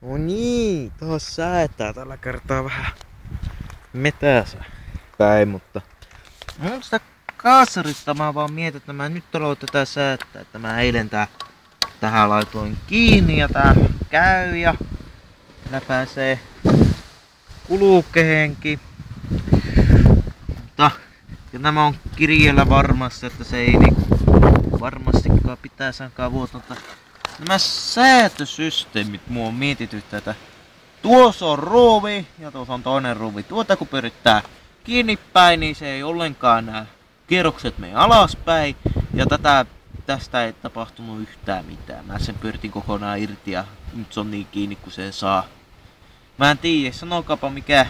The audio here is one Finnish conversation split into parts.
No niin, taas säätää tällä kertaa vähän metässä päin, mutta... Mun sitä kaasarista mä vaan mietin, että mä nyt aloin tätä säättää, että mä eilen tää tähän laitoin kiinni ja tää käy ja täällä pääsee kulukeenkin. Mutta ja nämä on kirjeellä varmasti, että se ei niinku varmastikaan pitää sankaa vuotonta. Nämä säätösysteemit mua mietityt tätä. Tuossa on ruuvi ja tuossa on toinen ruuvi. Tuota kun pyrittää kiinni päin, niin se ei ollenkaan nää kierrokset mene alaspäin. Ja tätä, tästä ei tapahtunut yhtään mitään. Mä sen pyöritin kokonaan irti ja nyt se on niin kiinni kuin se saa. Mä en tiedä, sanokaapa mikä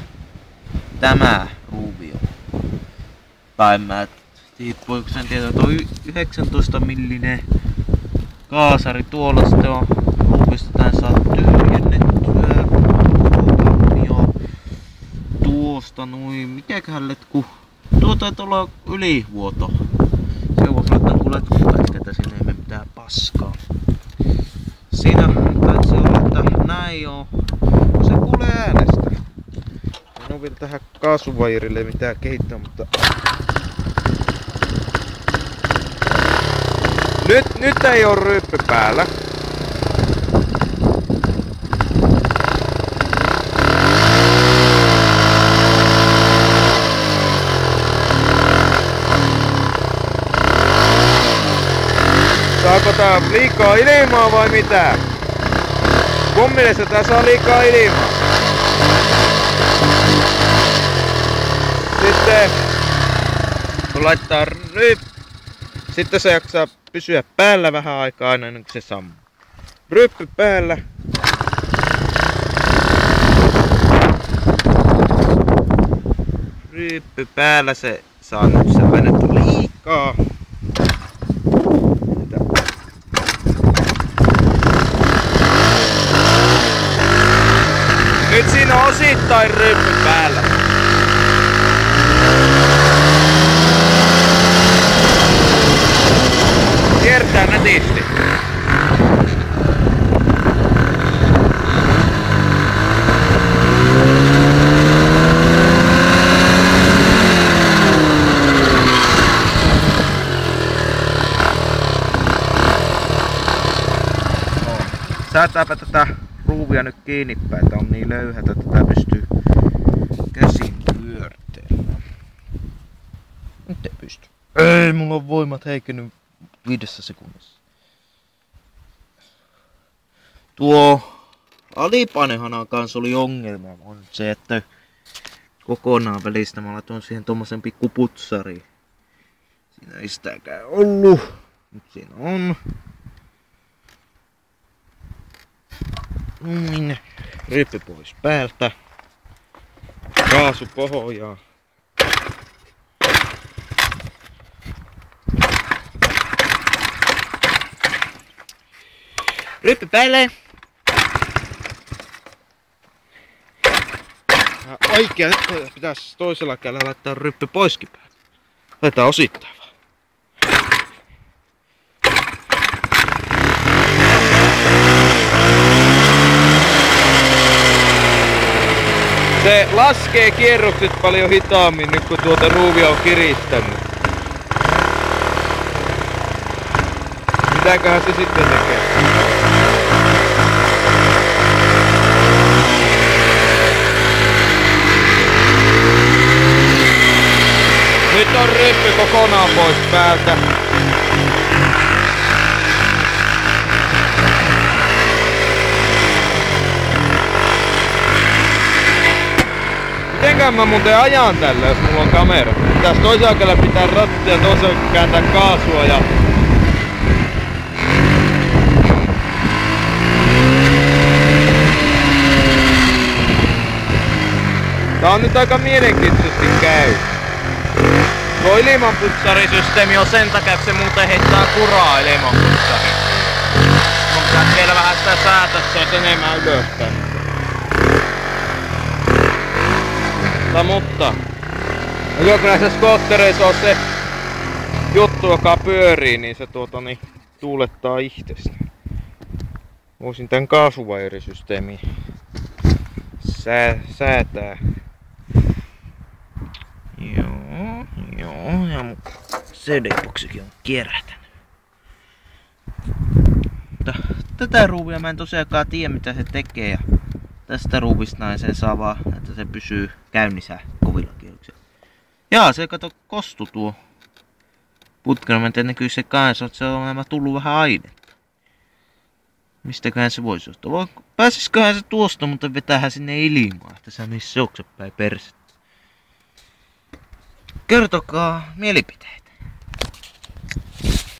tämä ruuvi on. Tai mä tiedä, voiko sen tietää, että on 19 millinen kaasari tuolla sitten on ruuvista tän saa tyhjennettyä. Kammio. Tuosta noin, mikäköhän letku? Tuo taitaa olla ylivuoto. Se voisi laittaa kun letkupätkätä, sinne ei mitään paskaa. Siinä taisi olla, että näin on. Se kuulee äänestä. En ole vielä tähän kaasuvairille mitään kehittää, mutta Nyt, nyt ei oo ryppy päällä. Saako tää liikaa ilmaa vai mitä? Mun mielestä tässä on liikaa ilmaa. Sitten kun laittaa ryp... Sitten se jaksaa pysyä päällä vähän aikaa aina ennen kuin se sammuu. Ryppy päällä. Ryppy päällä se saa nyt se painetta liikaa. Nyt siinä on osittain ryppy päällä. Säätääpä tätä ruuvia nyt kiinni päin, että on niin löyhä, että tätä pystyy käsin pyörtelemään. Nyt ei pysty. Ei, mulla on voimat heikennyt viidessä sekunnissa. Tuo alipainehanan kanssa oli ongelma on se, että kokonaan välistä mä laitoin siihen tommosen pikku putsari. Siinä ei sitäkään ollut. Nyt siinä on. Niin, ryppy pois päältä. Kaasu pohjaa. Ryppy päälle. Ja Oikea, pitäis toisella kädellä laittaa ryppy poiskin päältä. Laitetaan osittain vaan. Se laskee kierrokset paljon hitaammin nyt kun tuota ruuvia on kiristänyt. Mitäköhän se sitten tekee? Nyt on ryppy kokonaan pois päältä. Mitenkään mä muuten ajan tällä, jos mulla on kamera? Pitäis toisella kädellä pitää rattia toisella kääntää kaasua ja... Tää on nyt aika mielenkiintoisesti käy. Tuo ilmanputsarisysteemi on sen takia, että se muuten heittää kuraa ilmanputsari. Mun pitää vielä vähän sitä säätää, että se olisi enemmän ylöspäin. Mutta, mutta. Ja kun näissä skoottereissa on se juttu, joka pyörii, niin se tuota niin tuulettaa itsestä. voisin tämän kaasuvaierisysteemin sää, säätää. Joo, joo, ja mun CD-boksikin on kierähtänyt. Mutta tätä ruuvia mä en tosiaankaan tiedä mitä se tekee. Ja tästä ruuvista näin sen saa vaan, että se pysyy käynnissä kovilla kierroksilla. Jaa, se kato kostu tuo putkana. Mä en näkyy se kanssa, että se on tullut vähän ainetta. Mistäköhän se voisi johtua? Pääsisiköhän se tuosta, mutta vetähän sinne ilmaa, että se menisi seoksepäin persettä. Kertokaa mielipiteitä.